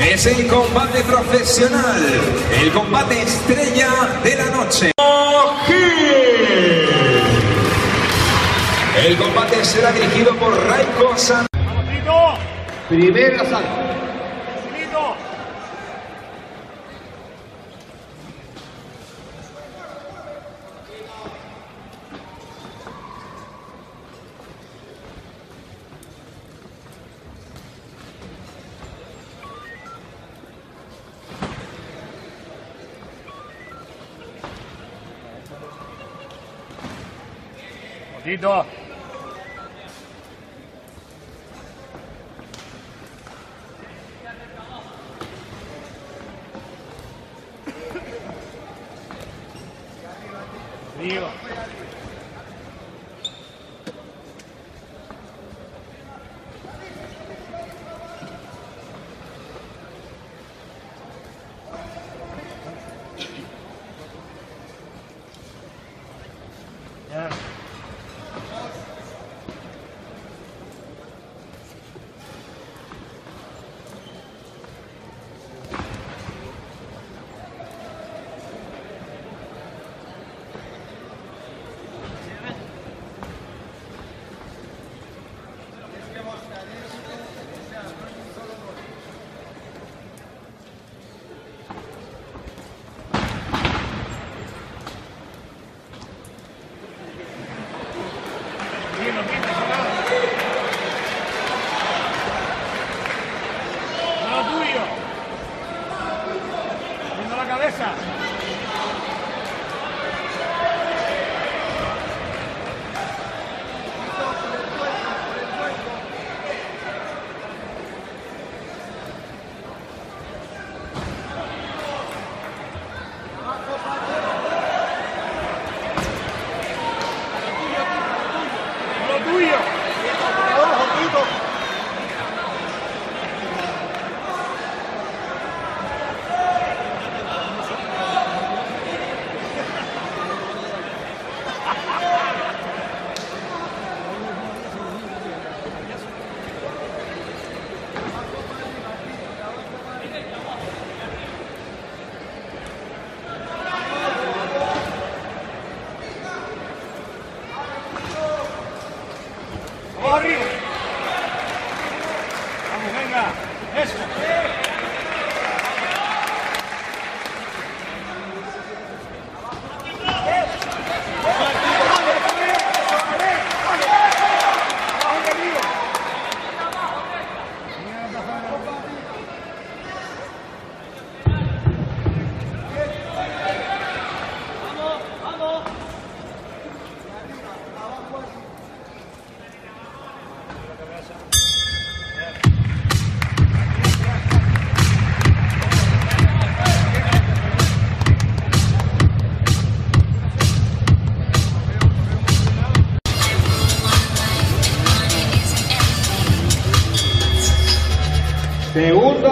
Es el combate profesional, el combate estrella de la noche. El combate será dirigido por Raiko San. Primer asalto. Tito.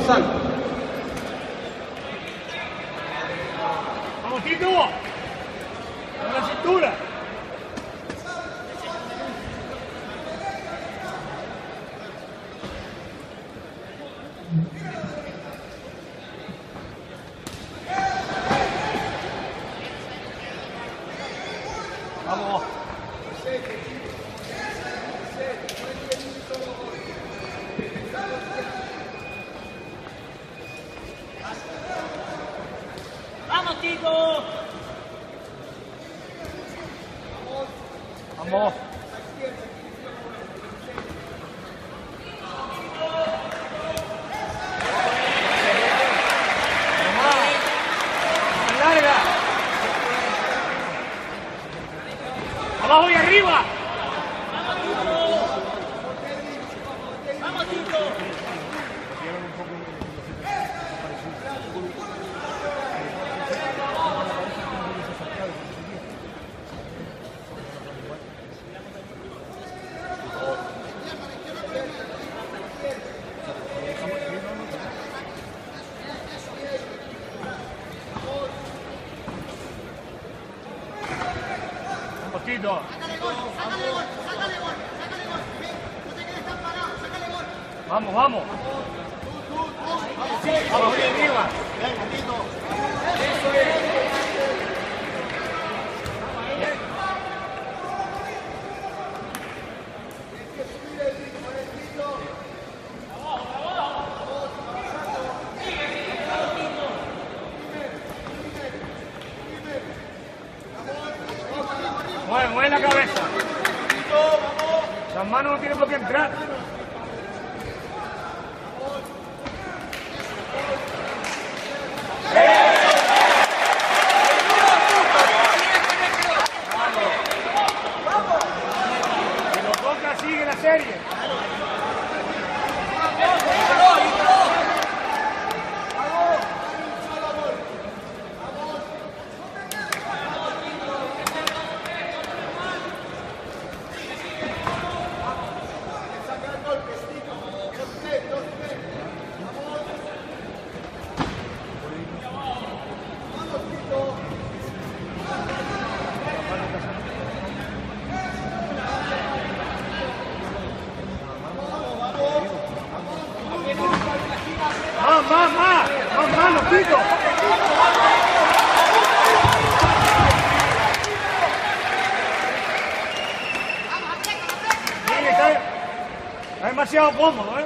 Segundo Sácale gol, sácale gol, sácale gol, sácale gol. no te quedes tan parado, sácale gol. Vamos, vamos. Vamos, vamos, vamos, vamos, tiene por qué entrar. Vamos. Vamos. Que lo la serie. 我妈呀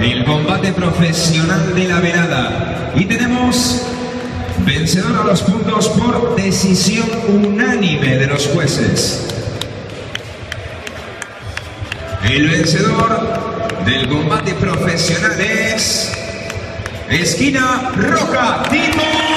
el combate profesional de la velada. Y tenemos vencedor a los puntos por decisión unánime de los jueces. El vencedor del combate profesional es Esquina Roja, Timo